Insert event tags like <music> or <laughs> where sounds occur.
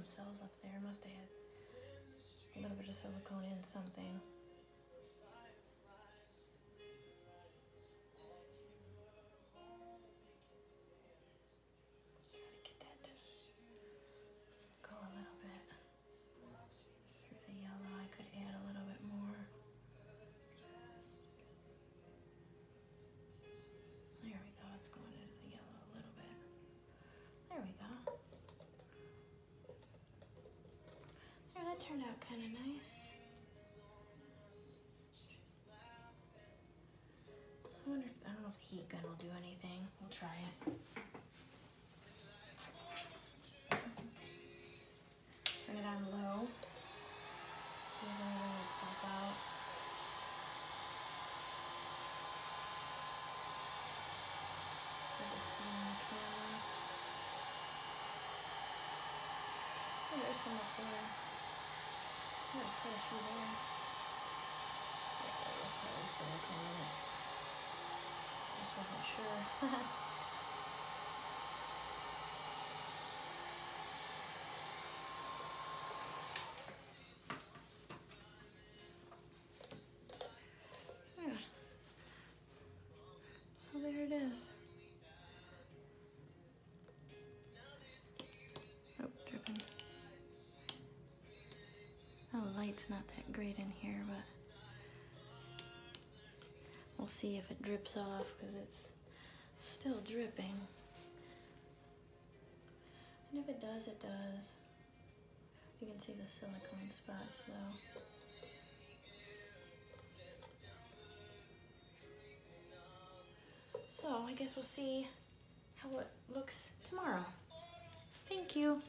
some cells up there. Must have had a little bit of silicone in something. Turned out kind of nice. I wonder if I don't know if the heat gun will do anything. We'll try it. Turn it on low. See if anything will pop out. There's some up there. There's quite a few there. Yeah, there was probably silicone in it. Just wasn't sure. <laughs> Light's not that great in here, but we'll see if it drips off because it's still dripping. And if it does, it does. You can see the silicone spots though. So I guess we'll see how it looks tomorrow. Thank you.